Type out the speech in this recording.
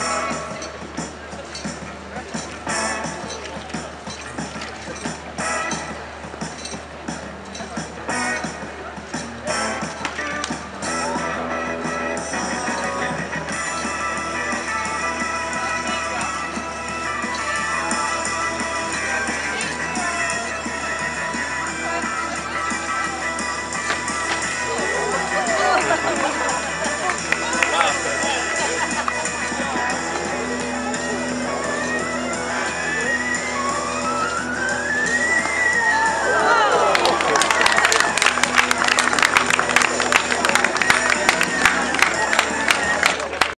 Thanks.